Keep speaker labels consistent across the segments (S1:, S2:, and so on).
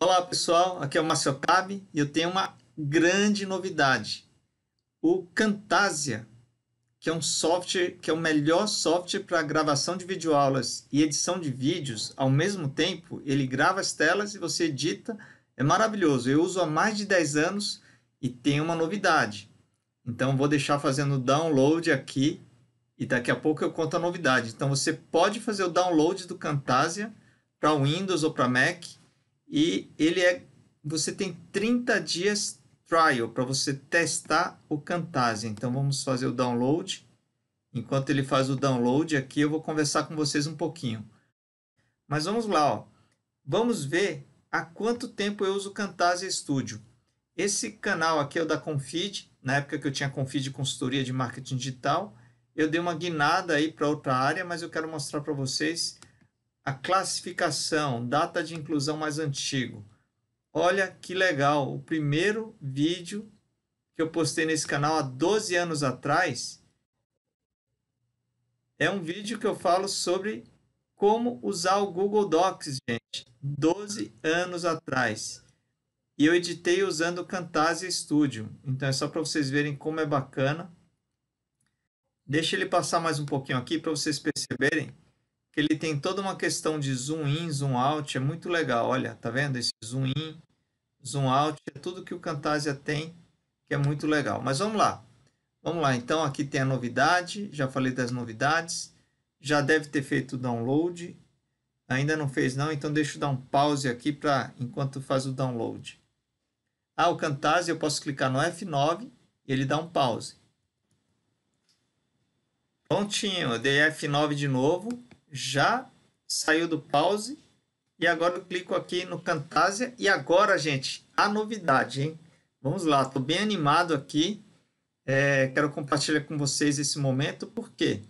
S1: Olá pessoal, aqui é o Márcio Cabe e eu tenho uma grande novidade. O Camtasia, que é um software que é o melhor software para gravação de videoaulas e edição de vídeos ao mesmo tempo, ele grava as telas e você edita, é maravilhoso. Eu uso há mais de 10 anos e tem uma novidade. Então vou deixar fazendo o download aqui e daqui a pouco eu conto a novidade. Então você pode fazer o download do Camtasia para Windows ou para Mac e ele é você tem 30 dias trial para você testar o Camtasia. Então vamos fazer o download. Enquanto ele faz o download aqui, eu vou conversar com vocês um pouquinho. Mas vamos lá, ó. Vamos ver há quanto tempo eu uso o Camtasia Studio. Esse canal aqui é o da Confid, na época que eu tinha Confid Consultoria de Marketing Digital. Eu dei uma guinada aí para outra área, mas eu quero mostrar para vocês a classificação, data de inclusão mais antigo. Olha que legal, o primeiro vídeo que eu postei nesse canal há 12 anos atrás é um vídeo que eu falo sobre como usar o Google Docs, gente, 12 anos atrás. E eu editei usando o Camtasia Studio. Então é só para vocês verem como é bacana. Deixa ele passar mais um pouquinho aqui para vocês perceberem ele tem toda uma questão de zoom in, zoom out, é muito legal. Olha, tá vendo? Esse zoom in, zoom out, é tudo que o Camtasia tem, que é muito legal. Mas vamos lá. Vamos lá, então aqui tem a novidade, já falei das novidades, já deve ter feito o download, ainda não fez não, então deixa eu dar um pause aqui para enquanto faz o download. Ah, o Camtasia eu posso clicar no F9 e ele dá um pause. Prontinho, eu dei F9 de novo, já saiu do pause e agora eu clico aqui no Camtasia e agora, gente, a novidade, hein? Vamos lá, estou bem animado aqui. É, quero compartilhar com vocês esse momento, por quê?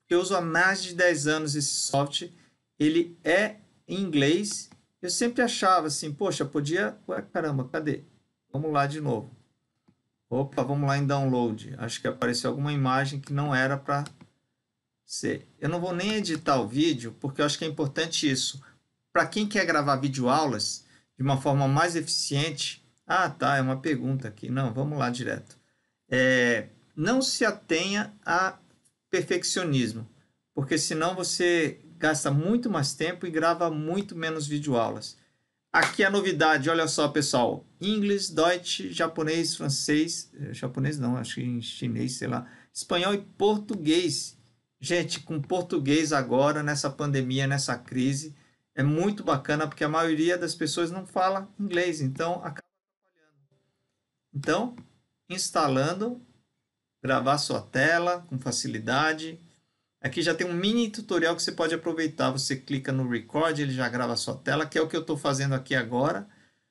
S1: Porque eu uso há mais de 10 anos esse software, ele é em inglês. Eu sempre achava assim, poxa, podia. Ué, caramba, cadê? Vamos lá de novo. Opa, vamos lá em download. Acho que apareceu alguma imagem que não era para eu não vou nem editar o vídeo, porque eu acho que é importante isso. Para quem quer gravar videoaulas de uma forma mais eficiente, ah, tá, é uma pergunta aqui. Não, vamos lá direto. É, não se atenha a perfeccionismo, porque senão você gasta muito mais tempo e grava muito menos videoaulas. Aqui a novidade, olha só, pessoal. Inglês, Deutsch, japonês, francês, eh, japonês não, acho que em chinês, sei lá, espanhol e português. Gente, com português agora, nessa pandemia, nessa crise, é muito bacana porque a maioria das pessoas não fala inglês, então acaba atrapalhando. Então, instalando, gravar sua tela com facilidade. Aqui já tem um mini tutorial que você pode aproveitar. Você clica no record, ele já grava sua tela, que é o que eu estou fazendo aqui agora.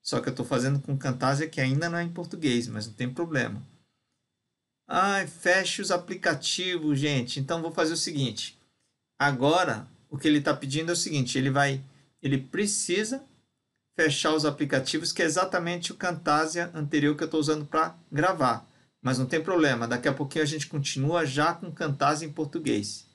S1: Só que eu estou fazendo com Camtasia que ainda não é em português, mas não tem problema. Ai, feche os aplicativos, gente. Então vou fazer o seguinte. Agora, o que ele está pedindo é o seguinte: ele vai, ele precisa fechar os aplicativos, que é exatamente o Camtasia anterior que eu estou usando para gravar. Mas não tem problema, daqui a pouquinho a gente continua já com Camtasia em português.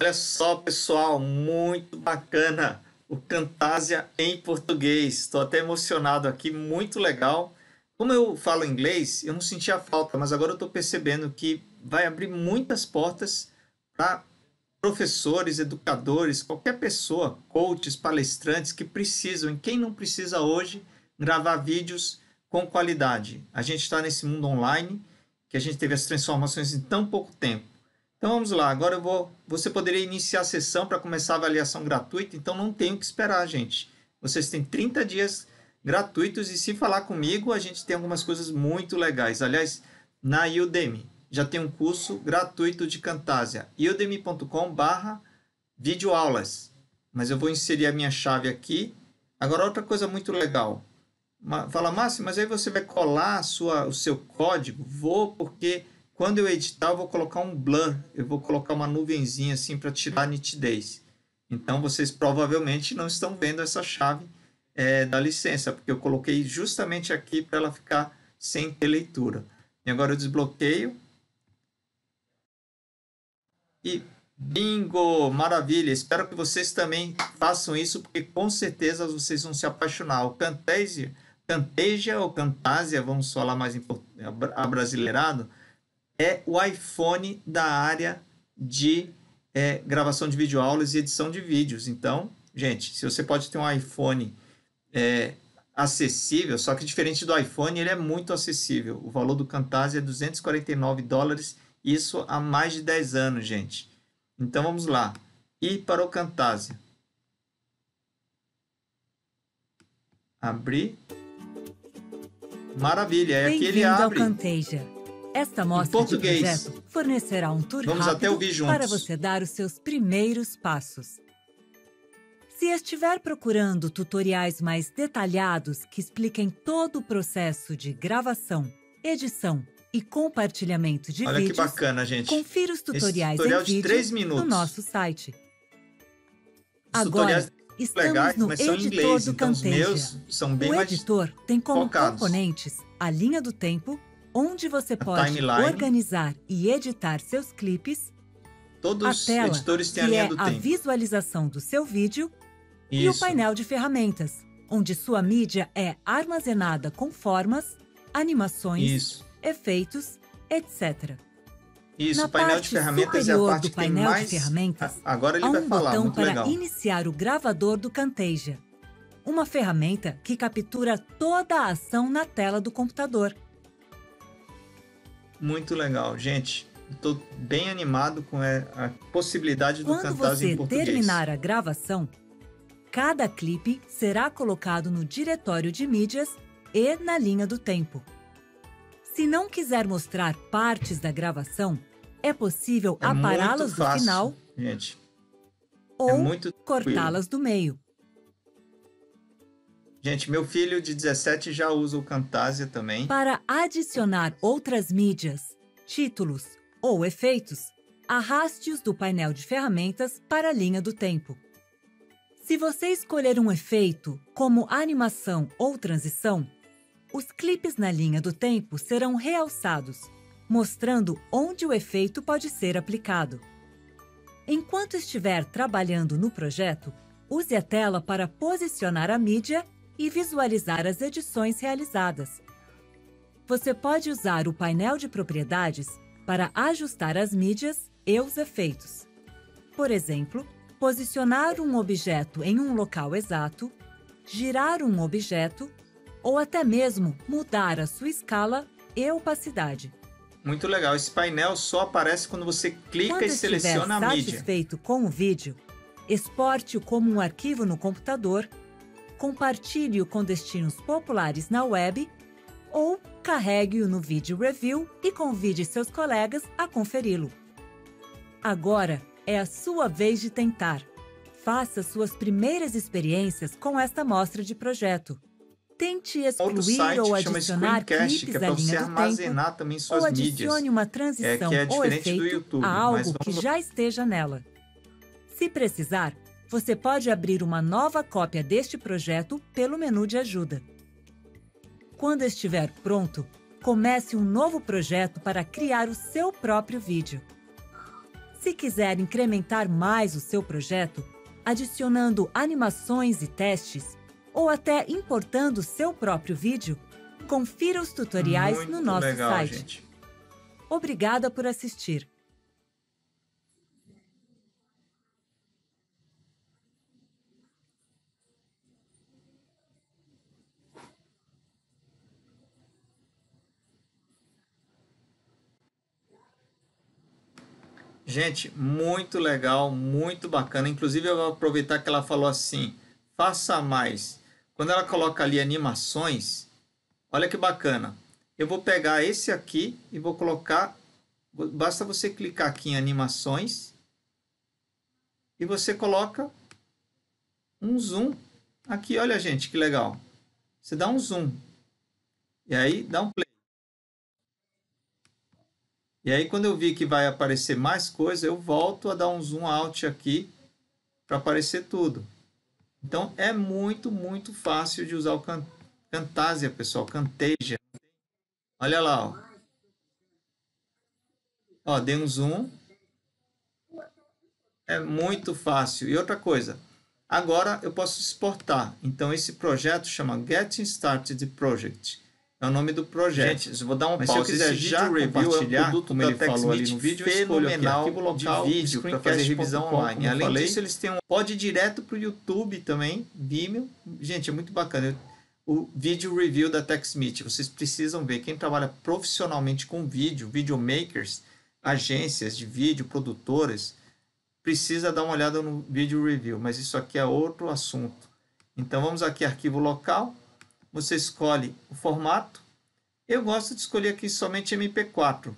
S1: Olha só, pessoal, muito bacana o Camtasia em português. Estou até emocionado aqui, muito legal. Como eu falo inglês, eu não sentia falta, mas agora eu estou percebendo que vai abrir muitas portas para professores, educadores, qualquer pessoa, coaches, palestrantes que precisam, e quem não precisa hoje, gravar vídeos com qualidade. A gente está nesse mundo online, que a gente teve as transformações em tão pouco tempo. Então vamos lá, agora eu vou. Você poderia iniciar a sessão para começar a avaliação gratuita, então não tenho que esperar, gente. Vocês têm 30 dias gratuitos e se falar comigo, a gente tem algumas coisas muito legais. Aliás, na Udemy já tem um curso gratuito de Camtasia, udemy.com/barra videoaulas. Mas eu vou inserir a minha chave aqui. Agora, outra coisa muito legal. Fala, Márcio, mas aí você vai colar sua, o seu código? Vou, porque quando eu editar, eu vou colocar um blur, eu vou colocar uma nuvenzinha assim para tirar a nitidez. Então, vocês provavelmente não estão vendo essa chave é, da licença, porque eu coloquei justamente aqui para ela ficar sem ter leitura. E agora eu desbloqueio. E Bingo! Maravilha! Espero que vocês também façam isso, porque com certeza vocês vão se apaixonar. O Camtasia, Camtasia ou Camtasia, vamos falar mais abrasileirado, é o iPhone da área de é, gravação de videoaulas e edição de vídeos. Então, gente, se você pode ter um iPhone é, acessível, só que diferente do iPhone, ele é muito acessível. O valor do Camtasia é 249 dólares, isso há mais de 10 anos, gente. Então vamos lá. Ir para o Camtasia. Abrir. Maravilha, é aqui ele abre.
S2: Ao Camtasia. Esta mostra de projeto fornecerá um tour
S1: Vamos
S2: rápido para você dar os seus primeiros passos. Se estiver procurando tutoriais mais detalhados que expliquem todo o processo de gravação, edição e compartilhamento de
S1: Olha
S2: vídeos,
S1: que bacana, gente.
S2: confira os tutoriais
S1: tutorial
S2: em vídeo no nosso site.
S1: Os
S2: Agora, estamos
S1: legais,
S2: no editor
S1: inglês,
S2: do
S1: então os
S2: Camtasia. o editor tem como componentes a linha do tempo, onde você pode
S1: timeline.
S2: organizar e editar seus clipes,
S1: Todos
S2: a
S1: os editores têm a linha
S2: é
S1: do
S2: a
S1: tempo.
S2: visualização do seu vídeo, e o
S1: Isso.
S2: painel de ferramentas, onde sua mídia é armazenada com formas, animações,
S1: Isso.
S2: efeitos, etc.
S1: Isso,
S2: Na
S1: o painel de ferramentas é a parte
S2: do
S1: que tem mais.
S2: ferramentas,
S1: Agora ele
S2: Há
S1: vai
S2: um
S1: falar,
S2: botão
S1: muito
S2: para
S1: legal.
S2: iniciar o gravador do Camtasia, uma ferramenta que captura toda a ação na tela do computador.
S1: Muito legal, gente. Estou bem animado com é, a possibilidade do
S2: Quando
S1: em
S2: você
S1: português.
S2: terminar a gravação, cada clipe será colocado no diretório de mídias e na linha do tempo. Se não quiser mostrar partes da gravação, é possível
S1: É
S2: apará-las do final
S1: gente.
S2: ou
S1: muito tranquilo.
S2: cortá-las do meio.
S1: Gente, meu filho de 17 já usa o Camtasia também.
S2: Para adicionar outras mídias, títulos ou efeitos, arraste-os do painel de ferramentas para a linha do tempo. Se você escolher um efeito, como animação ou transição, os clipes na linha do tempo serão realçados, mostrando onde o efeito pode ser aplicado. Enquanto estiver trabalhando no projeto, use a tela para posicionar a mídia e visualizar as edições realizadas. Você pode usar o painel de propriedades para ajustar as mídias e os efeitos. Por exemplo, posicionar um objeto em um local exato, girar um objeto ou até mesmo mudar a sua escala e opacidade.
S1: Muito legal. Esse painel só aparece quando você clica
S2: Quando
S1: e
S2: estiver
S1: seleciona a mídia.
S2: satisfeito com o vídeo, exporte-o como um arquivo no computador, compartilhe-o com destinos populares na web ou carregue-o no vídeo review e convide seus colegas a conferi-lo. Agora é a sua vez de tentar. Faça suas primeiras experiências com esta mostra de projeto. Tente excluir
S1: site
S2: ou adicionar clipes
S1: é
S2: à linha do tempo ou
S1: suas mídias.
S2: adicione uma transição
S1: É, é
S2: ou efeito
S1: YouTube,
S2: a algo
S1: mas
S2: que
S1: vamos-
S2: já esteja nela. Se precisar, você pode abrir uma nova cópia deste projeto pelo menu de ajuda. Quando estiver pronto, comece um novo projeto para criar o seu próprio vídeo. Se quiser incrementar mais o seu projeto, adicionando animações e testes, ou até importando seu próprio vídeo, confira os tutoriais
S1: Muito
S2: no nosso
S1: legal,
S2: site.
S1: gente.
S2: Obrigada por assistir.
S1: Gente, muito legal, muito bacana. Inclusive, eu vou aproveitar que ela falou assim: faça mais. Quando ela coloca ali animações, olha que bacana. Eu vou pegar esse aqui e vou colocar. Basta você clicar aqui em animações e você coloca um zoom aqui. Olha, gente, que legal. Você dá um zoom e aí dá um play. E aí, quando eu vi que vai aparecer mais coisa, eu volto a dar um zoom out aqui para aparecer tudo. Então, é muito, muito fácil de usar o Can Camtasia, pessoal. Camtasia. Olha lá, ó. Ó, dei um zoom. é muito fácil. E outra coisa, agora eu posso exportar. Então esse projeto chama Getting Started Project. É o nome do projeto.
S3: Gente, vou dar um
S1: Mas
S3: pause.
S1: se eu quiser já compartilhar,
S3: é produto
S1: como ele falou ali no vídeo, eu escolho aqui,
S3: fenomenal
S1: arquivo local,
S3: de vídeo para fazer revisão online.
S1: Além
S3: Além
S1: disso, eles têm um pode ir direto para o YouTube também, Vimeo. Gente, é muito bacana. O vídeo review da TechSmith, vocês precisam ver. Quem trabalha profissionalmente com vídeo, videomakers, agências de vídeo, produtoras, precisa dar uma olhada no vídeo review, mas isso aqui é outro assunto. Então vamos aqui arquivo local, você escolhe o formato. Eu gosto de escolher aqui somente MP4,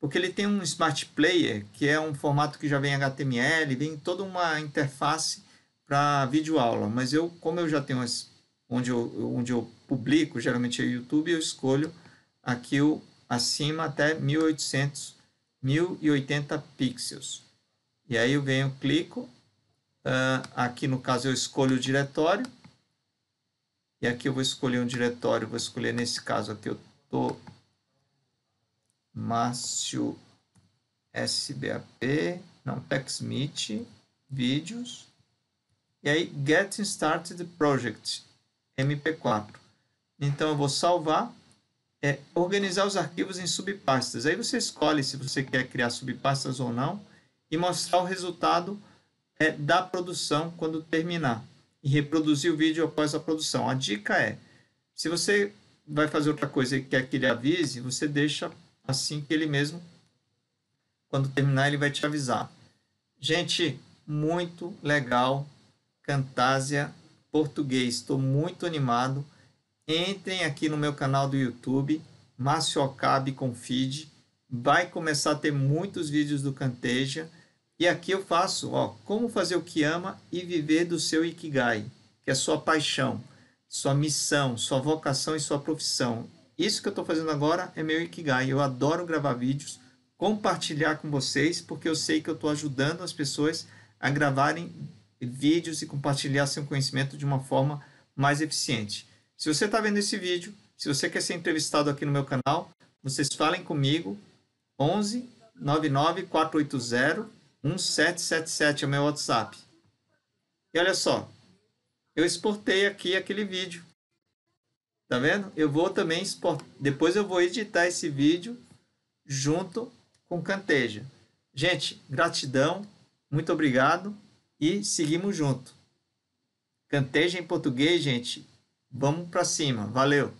S1: porque ele tem um Smart Player, que é um formato que já vem HTML, vem toda uma interface para vídeo aula, mas eu, como eu já tenho as, onde eu, onde eu publico, geralmente é o YouTube, eu escolho aqui o acima até 1800, 1080 pixels. E aí eu venho, clico, uh, aqui no caso eu escolho o diretório, e aqui eu vou escolher um diretório, vou escolher nesse caso aqui, eu tô Márcio SBAP, não, TechSmith, vídeos, e aí Getting Started Project, MP4. Então eu vou salvar, é, organizar os arquivos em subpastas. Aí você escolhe se você quer criar subpastas ou não e mostrar o resultado é, da produção quando terminar e reproduzir o vídeo após a produção. A dica é, se você vai fazer outra coisa e quer que ele avise, você deixa assim que ele mesmo, quando terminar, ele vai te avisar. Gente, muito legal, Camtasia português. Estou muito animado. Entrem aqui no meu canal do YouTube, Márcio Okabe feed. Vai começar a ter muitos vídeos do Camtasia. E aqui eu faço, ó, como fazer o que ama e viver do seu Ikigai, que é sua paixão, sua missão, sua vocação e sua profissão. Isso que eu estou fazendo agora é meu Ikigai. Eu adoro gravar vídeos, compartilhar com vocês, porque eu sei que eu estou ajudando as pessoas a gravarem vídeos e compartilhar seu conhecimento de uma forma mais eficiente. Se você está vendo esse vídeo, se você quer ser entrevistado aqui no meu canal, vocês falem comigo, 11 99 480 1777 é o meu WhatsApp. E olha só, eu exportei aqui aquele vídeo. Tá vendo? Eu vou também exportar, depois eu vou editar esse vídeo junto com Canteja. Gente, gratidão, muito obrigado e seguimos junto. Canteja em português, gente. Vamos para cima. Valeu.